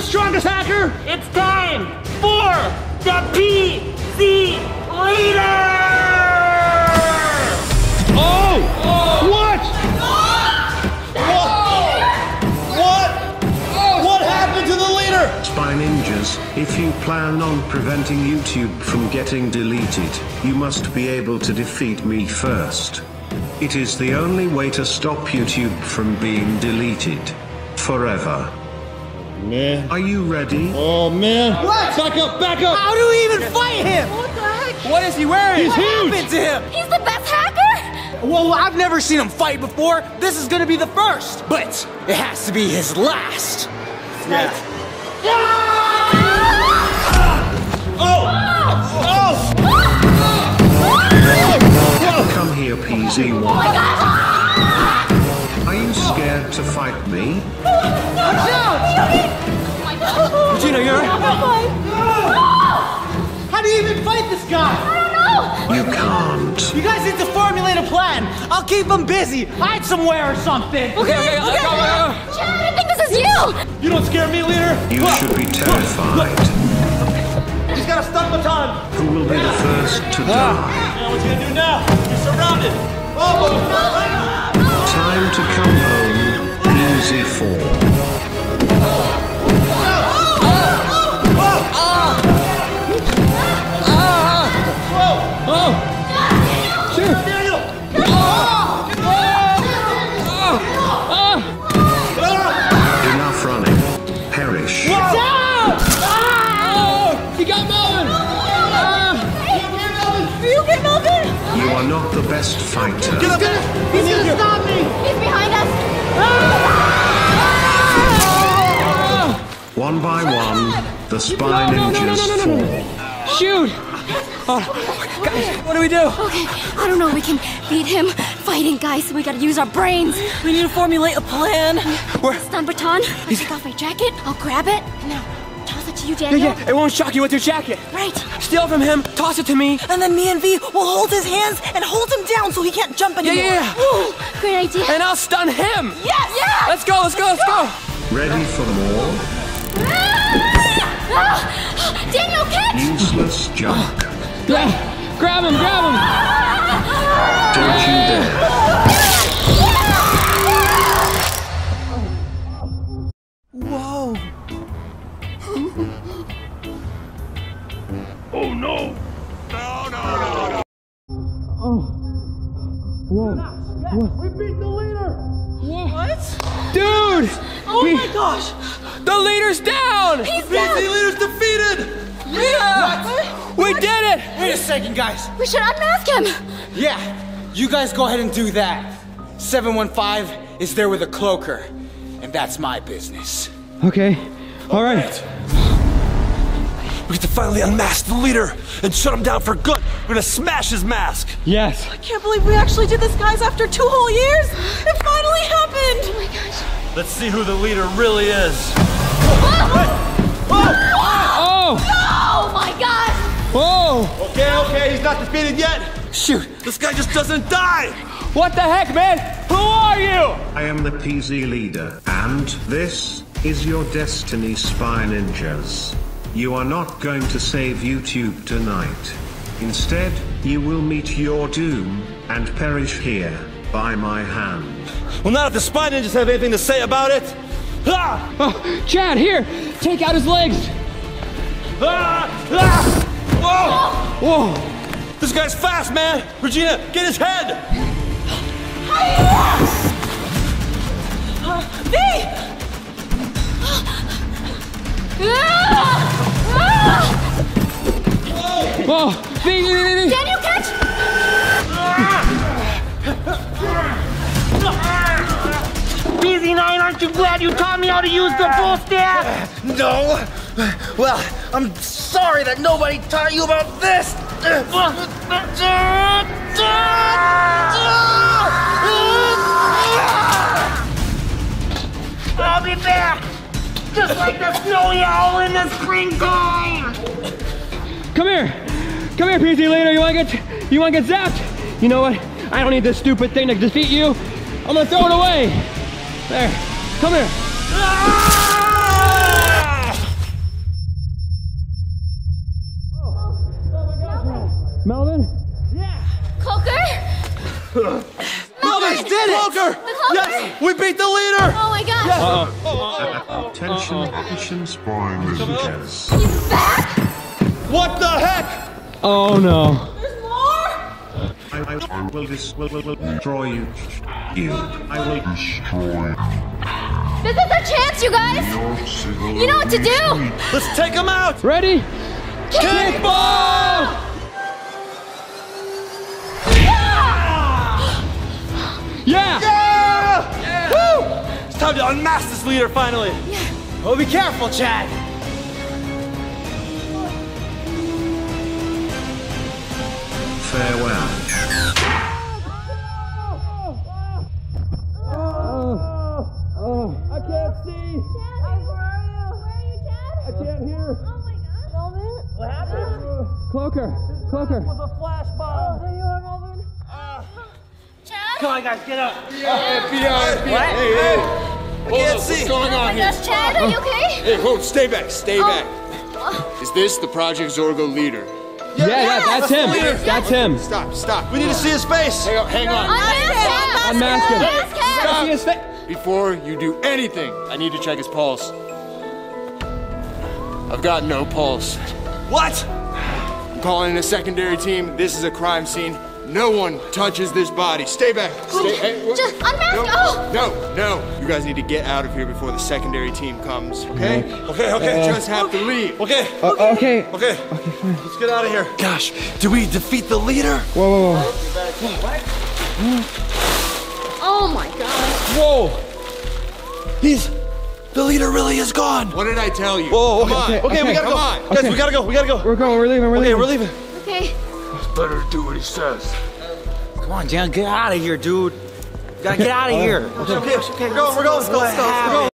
the strongest hacker? It's time for the PZ leader! Oh! What? What? What happened to the leader? Spy Ninjas, if you plan on preventing YouTube from getting deleted, you must be able to defeat me first. It is the only way to stop YouTube from being deleted. Forever. Man. Are you ready? Oh, man. What? Back up, back up. How do we even fight him? What the heck? What is he wearing? He's what huge. happened to him? He's the best hacker? Well, I've never seen him fight before. This is gonna be the first. But it has to be his last. Yeah. Ah! Oh! Come here, PZ1. Are you scared to fight me? Regina, you're How do you even fight this guy? I don't know. You can't. You guys need to formulate a plan. I'll keep him busy. Hide somewhere or something. Okay, okay, go, go, go. Chad, I think this is you! You don't scare me, leader. You should be terrified. He's got a stun baton. Who will be the first to die? Yeah, what you gonna do now? You're surrounded. Time to come home, PZ4. Perish. You get Melvin! You are not the best fighter. Get up! He's gonna stop me! He's behind us! One by one, the spy ninjas fall. Shoot! Guys, what do we do? Okay, I don't know. We can beat him fighting, guys. So we gotta use our brains. We need to formulate a plan. Where? Stun baton. I'll take off my jacket. I'll grab it. Now, toss it to you, Daniel. yeah, yeah, it won't shock you with your jacket. Right. Steal from him, toss it to me. And then me and V will hold his hands and hold him down so he can't jump anymore. yeah, yeah. Ooh, great idea. And I'll stun him. yes! Yes! Let's go, let's go, let's go. Ready for more? Ah! Daniel, catch! Useless junk. Yeah, grab him, grab him. Don't you dare. Whoa. Oh no. No, no, no, no. Oh. Whoa. Yes, what? We beat the leader. What? what? Dude! Oh my gosh. The leader's down! He's down! leader's defeated. Yeah! We did it! Wait a second, guys. We should unmask him! Yeah, you guys go ahead and do that. 715 is there with a cloaker, and that's my business. Okay, all right. We get to finally unmask the leader and shut him down for good. We're gonna smash his mask. Yes. I can't believe we actually did this, guys, after two whole years. It finally happened. Oh my gosh. Let's see who the leader really is. Oh! Oh my gosh! Whoa! Okay, okay, he's not defeated yet. Shoot. This guy just doesn't die. What the heck, man? Who are you? I am the PZ leader, and this is your destiny, Spy Ninjas. You are not going to save YouTube tonight. Instead, you will meet your doom and perish here by my hand. Well, not if the spy ninjas have anything to say about it. Ah! Oh, Chad, here! Take out his legs! Ah! Ah! Whoa! This guy's fast, man. Regina, get his head. Whoa! V, V, V, V. Daniel, catch! PZ9, aren't you glad you taught me how to use the full staff? No. Well, I'm sorry that nobody taught you about this. I'll be back! Just like the snowy owl in the springtime! Come here! Come here, PZ leader. You wanna get you wanna get zapped? You know what? I don't need this stupid thing to defeat you. I'm gonna throw it away. There. Come here. Ah! Oh. Oh God, Melvin? Yeah. Coker. Melvin's did it! Coker. Yes! We beat the leader! Oh my god! Yes. Uh -oh. Uh -oh. Attention, attention, spawn He's back! What the heck? Oh no. There's more! I, I, I will, dis- will, will, will destroy you. You. I will destroy This is a chance, you guys. You know what to do. Let's take him out! Ready? Kickball! Yeah! Yeah! Woo! It's time to unmask this leader finally. Oh, be careful, Chad. farewell. Come on, guys, get up. FBI, FBI. Hey, hey. Hold can't up, see. What's going on my here? gosh, Chad, are you okay? Hey, hold, stay back, stay Oh. back. Is this the Project Zorgo leader? Yeah, yeah, that's him. That's him. Stop, stop. We need to see his face. Hang on, hang on. Unmask him! Unmask him. Unmask him! Gotta see his face. Before you do anything, I need to check his pulse. I've got no pulse. What? I'm calling in a secondary team. This is a crime scene. No one touches this body. Stay back. Stay. Hey, Just unmask no, oh. no, no. You guys need to get out of here before the secondary team comes, okay? Mm-hmm. Okay, okay. You just have to leave. Okay. Uh, uh, okay. Okay. Let's get out of here. Gosh, did we defeat the leader? Whoa, whoa, whoa. Oh my gosh. Whoa. He's. The leader really is gone. What did I tell you? Whoa, Come okay. on. Okay, we gotta Come go. on. Guys, Okay. we gotta go. We gotta go. We're going, we're leaving, we're Okay, leaving. we're leaving. Okay. Better do what he says. Come on, Jan, get out of here, dude. You Gotta get out of here. Okay, okay, we're going. We're going. Let's go. Let's go. We're going.